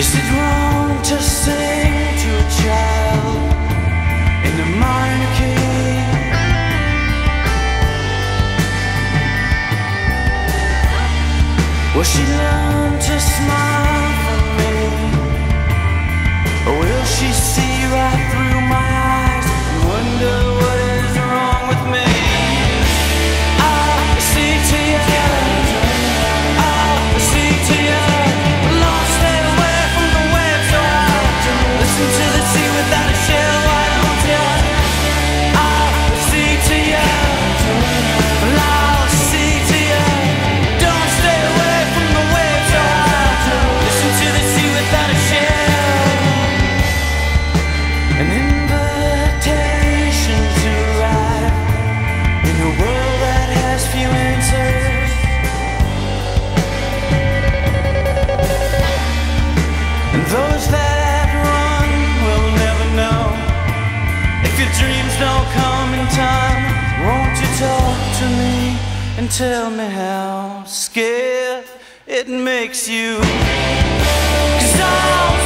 Is it wrong to sing to a child in the minor key? Was she loved? tell me how scared it makes you. Cause I'm